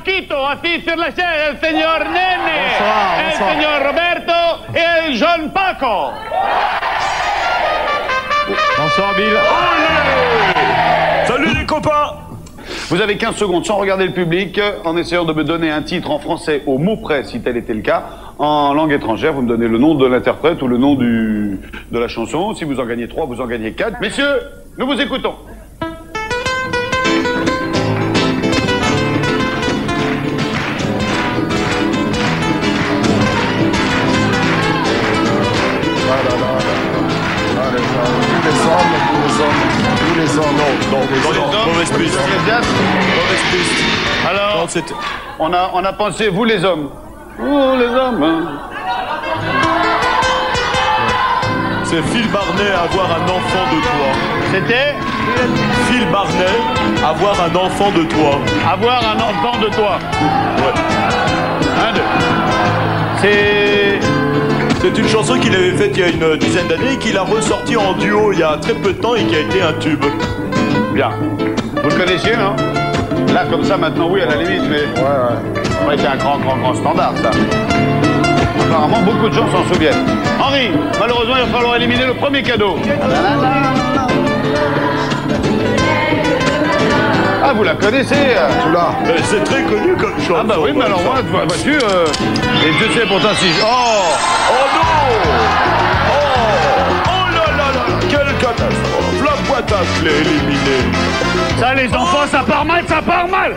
assis sur la chaise, el señor Nene, Bonsoir, el bonsoir. señor Roberto et el John Paco. Bonsoir Bill. Salut les copains Vous avez 15 secondes sans regarder le public, en essayant de me donner un titre en français au mot près, si tel était le cas. En langue étrangère, vous me donnez le nom de l'interprète ou le nom du, de la chanson. Si vous en gagnez 3, vous en gagnez 4. Messieurs, nous vous écoutons. Mauvaise vous piste. êtes bien Mauvaise piste. Alors, on a, on a pensé, vous les hommes. Vous les hommes. hein. C'est Phil Barnet avoir un enfant de toi. C'était Phil Barnet avoir un enfant de toi. avoir un enfant de toi. Un, deux. C'est C'est une chanson qu'il avait faite il y a une dizaine d'années et qu'il a ressorti en duo il y a très peu de temps et qui a été un tube. Bien. Vous le connaissiez, non Là, comme ça, maintenant, oui, à la limite, mais... Ouais, ouais. Ouais, c'est un grand, grand, grand standard, ça. Apparemment, beaucoup de gens s'en souviennent. Henri, malheureusement, il va falloir éliminer le premier cadeau. Ah, vous la connaissez euh Tout là. Mais C'est très connu comme chanson. Ah bah oui, mais alors moi, vois- vois-tu, euh, et je sais pourtant si... Oh Oh non Oh Oh là là là Quelle catastrophe La boîte à clés éliminée ça, les enfants, ça part mal, ça part mal.